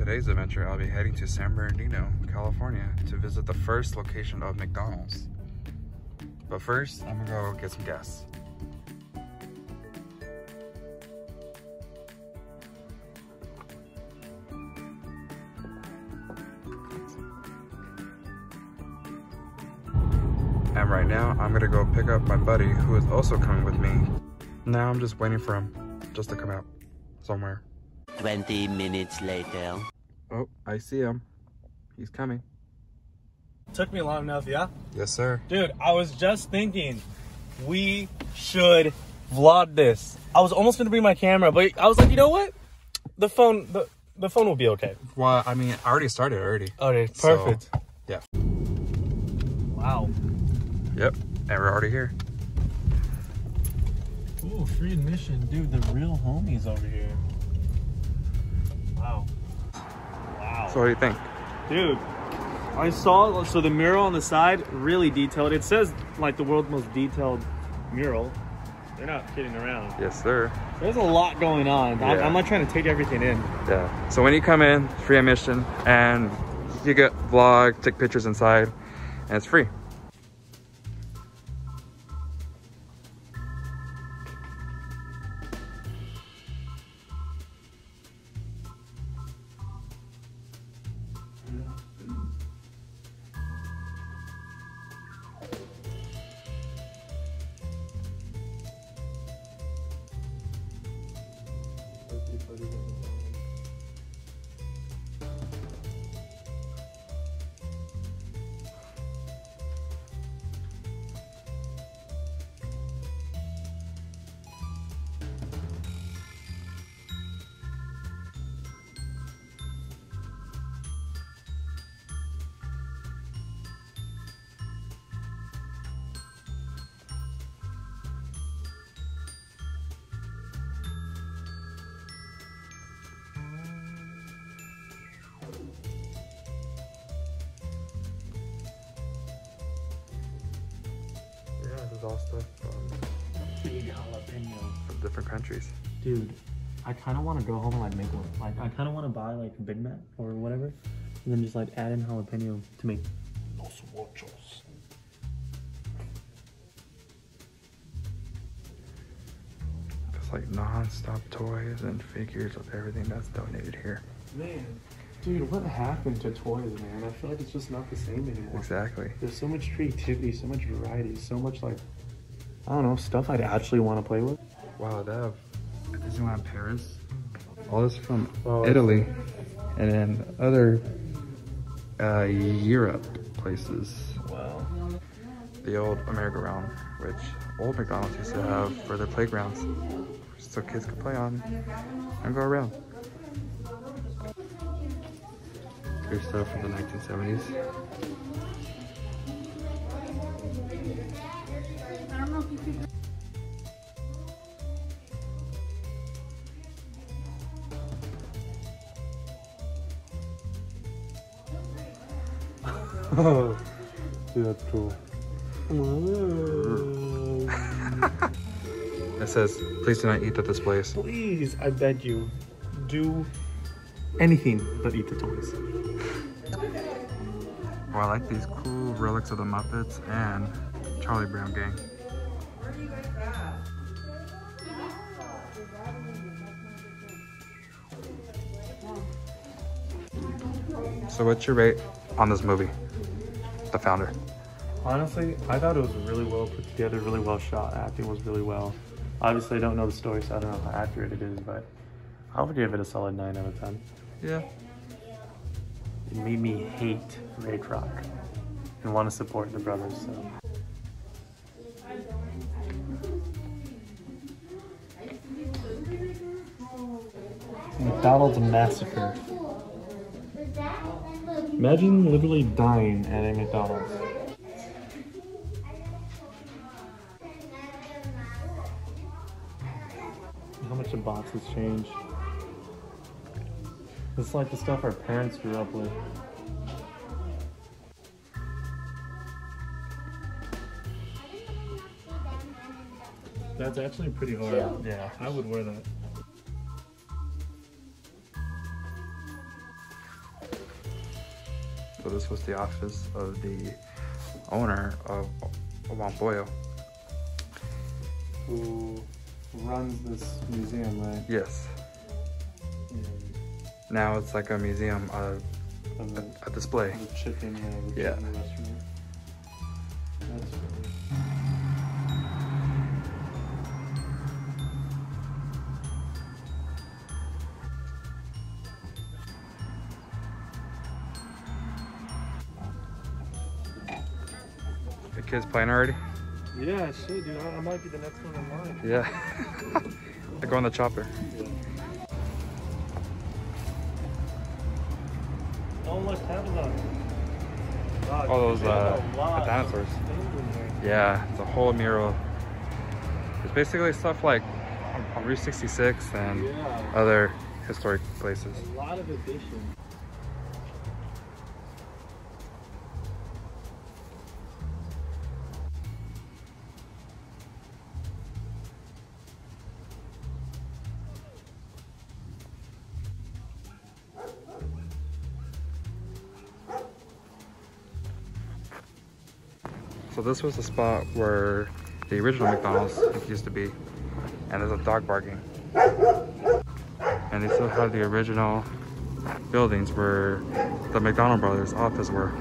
today's adventure, I'll be heading to San Bernardino, California to visit the first location of McDonald's. But first, I'm gonna go get some gas. And right now, I'm gonna go pick up my buddy who is also coming with me. Now I'm just waiting for him just to come out somewhere. 20 minutes later. Oh, I see him. He's coming. Took me long enough, yeah? Yes, sir. Dude, I was just thinking we should vlog this. I was almost gonna bring my camera, but I was like, you know what? The phone the, the phone will be okay. Well, I mean, I already started already. Okay, So- perfect. yeah. Wow. Yep, and we're already here. Ooh, free admission. Dude, the real homies over here. Wow. Wow. So what do you think? Dude, I saw so the mural on the side really detailed. It says like the world's most detailed mural. They're not kidding around. Yes, sir. There's a lot going on. I'm, Yeah. I'm not trying to take everything in. Yeah. So when you come in, free admission, and you get vlog, take pictures inside, and it's free. Is all stuff from, Big jalapeno. from different countries. Dude, I kind of want to go home and like make one. Like, I kind of want to buy like a Big Mac or whatever, and then just like add in jalapeno to make los ochos. Just like non-stop toys and figures of everything that's donated here. Man, dude, what happened to toys, man? I feel like it's just not the same anymore. Exactly. There's so much creativity, so much variety, so much like, I don't know, stuff I'd actually want to play with. Wow, they have Disneyland Paris. All this from Oh, Italy, and then other uh, Europe places. Wow. The old merry-go-round, which old McDonald's used to have for their playgrounds, so kids could play on and go around. Good stuff from the 1970s. Oh, that's cool. It says, "Please do not eat at this place." Please, I beg you, do anything but eat the toys. Oh, I like these cool relics of the Muppets and Charlie Brown Gang. So what's your rate on this movie? The Founder. Honestly, I thought it was really well put together, really well shot. Acting was really well. Obviously, I don't know the story, so I don't know how accurate it is, but I would give it a solid 9 out of 10. Yeah. It made me hate Ray Kroc and want to support the brothers, so. McDonald's massacre. Imagine literally dying at a McDonald's. How much the boxes change. It's like the stuff our parents grew up with. That's actually pretty hard. Yeah. I would wear that. So this was the office of the owner of Juan Pollo. Who runs this museum, right? Yes. Now it's like a museum, uh, the, a display. chicken, yeah, the chicken restaurant. That's really The kids playing already? Yeah, shit, dude. I, I might be the next one in line. Yeah. they go on the chopper. No one watched Amazon. All those uh, the dinosaurs. Yeah, it's a whole mural. It's basically stuff like on Route 66 and Yeah, other historic places. a lot of additions. So this was the spot where the original McDonald's used to be. And there's a dog barking. And they still have the original buildings where the McDonald brothers office were.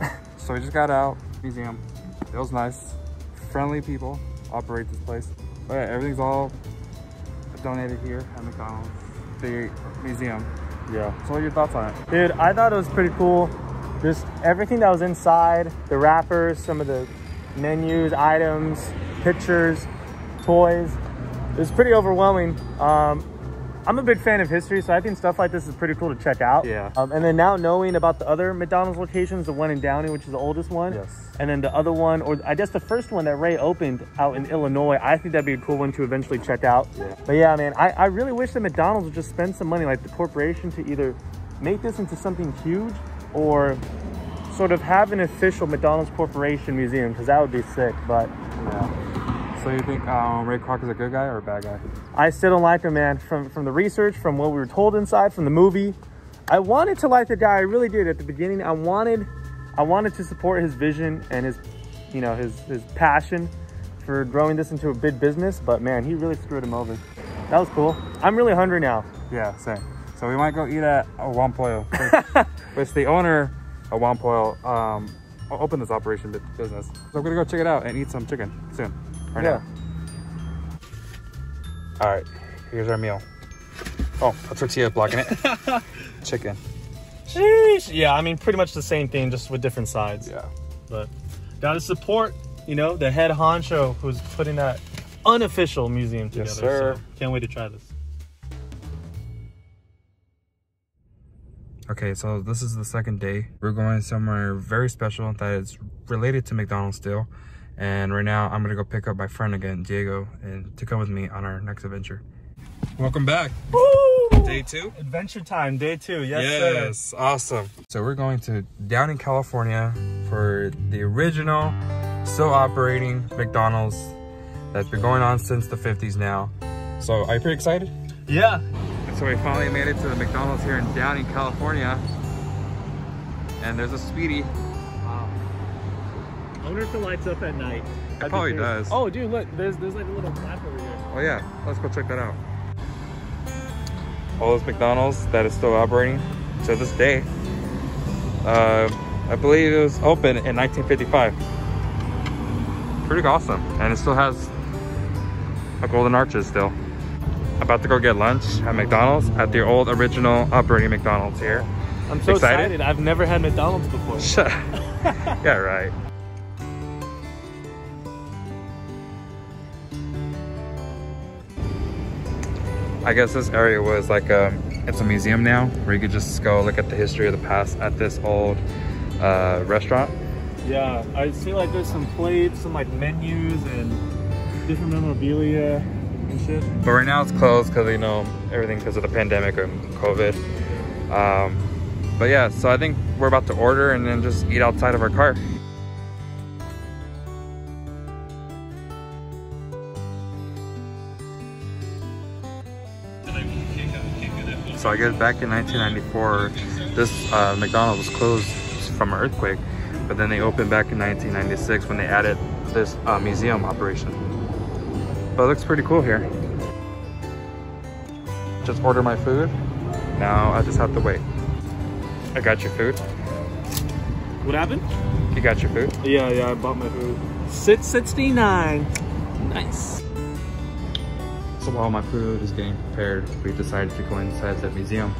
So we just got out, museum. It was nice. Friendly people operate this place. But yeah, everything's all donated here at McDonald's, the museum. Yeah. So what are your thoughts on it? Dude, I thought it was pretty cool. Just everything that was inside, the wrappers, some of the menus, items, pictures, toys. It was pretty overwhelming. Um, I'm a big fan of history, so I think stuff like this is pretty cool to check out. Yeah. Um, and then now knowing about the other McDonald's locations, the one in Downey, which is the oldest one. Yes. And then the other one, or I guess the first one that Ray opened out in Illinois, I think that'd be a cool one to eventually check out. Yeah. But yeah, man, I, I really wish that McDonald's would just spend some money, like the corporation, to either make this into something huge or sort of have an official McDonald's Corporation museum, because that would be sick. But Yeah. So you think um, Ray Kroc is a good guy or a bad guy? I still don't like him, man. From from the research, from what we were told inside, from the movie, I wanted to like the guy. I really did at the beginning. I wanted, I wanted to support his vision and his, you know, his his passion for growing this into a big business. But man, he really screwed him over. That was cool. I'm really hungry now. Yeah, same. So we might go eat at a Juan Pollo. Which the owner of Pollo um, opened this operation business. So I'm gonna go check it out and eat some chicken soon. Right Yeah. now. All right, here's our meal. Oh, a tortilla blocking it. chicken. Sheesh. Yeah, I mean, pretty much the same thing, just with different sides. Yeah. But gotta support, you know, the head honcho who's putting that unofficial museum together. Yes, sir. So can't wait to try this. Okay, so this is the second day. We're going somewhere very special that is related to McDonald's still. And right now, I'm gonna go pick up my friend again, Diego, and to come with me on our next adventure. Welcome back. Woo! Day two. Adventure time, day two. Yes, sir. awesome. So we're going to Downey, California for the original, still operating McDonald's that's been going on since the 50s now. So are you pretty excited? Yeah. So we finally made it to the McDonald's here in Downey, California. And there's a Speedee. Wow. I wonder if it lights up at night. That'd probably does. Oh, dude, look, there's there's like a little flap over here. Oh yeah, let's go check that out. All those McDonald's that is still operating to this day. Uh, I believe it was open in 1955. Pretty awesome, and it still has a golden arches still. About to go get lunch at McDonald's at the old original operating McDonald's here. I'm so Excited? excited. I've never had McDonald's before. yeah, right. I guess this area was like a, it's a museum now where you could just go look at the history of the past at this old uh, restaurant. Yeah, I see like there's some plates, some like menus and different memorabilia and shit. But right now it's closed because you know everything because of the pandemic and COVID. Um, but yeah, so I think we're about to order and then just eat outside of our car. So I guess back in 1994, this uh, McDonald's was closed from an earthquake, but then they opened back in 1996 when they added this uh, museum operation. But it looks pretty cool here. Just order my food. Now I just have to wait. I got your food. What happened? You got your food. Yeah, yeah, I bought my food. Six sixty nine. Nice. So while my food is getting prepared, we decided to go inside the museum.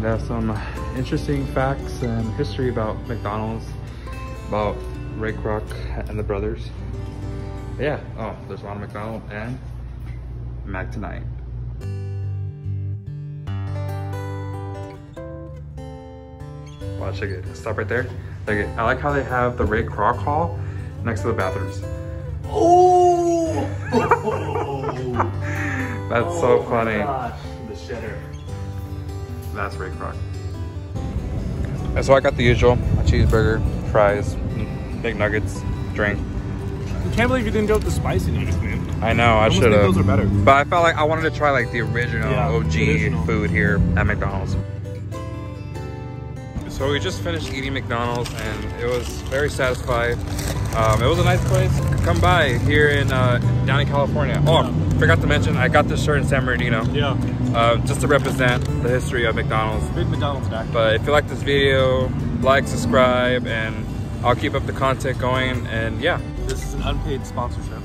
They have some interesting facts and history about McDonald's, about Ray Kroc and the brothers. Yeah, oh, there's Ronald McDonald and Mac Tonight. Check it. Stop right there. It. I like how they have the Ray Kroc Hall next to the bathrooms. Oh! That's so oh funny. The shedder. That's Ray Kroc. And so I got the usual, a cheeseburger, fries, big nuggets, drink. I can't believe you didn't go with the spicy nuggets, man. I know, I almost should think have. those are better. But I felt like I wanted to try like the original Yeah, OG traditional. food here at McDonald's. So we just finished eating McDonald's and it was very satisfying. Um, it was a nice place. Come by here in uh, Downey, California. Oh, forgot to mention, I got this shirt in San Bernardino Yeah. uh, just to represent the history of McDonald's. Big McDonald's guy. But if you like this video, like, subscribe, and I'll keep up the content going. And yeah, This is an unpaid sponsorship.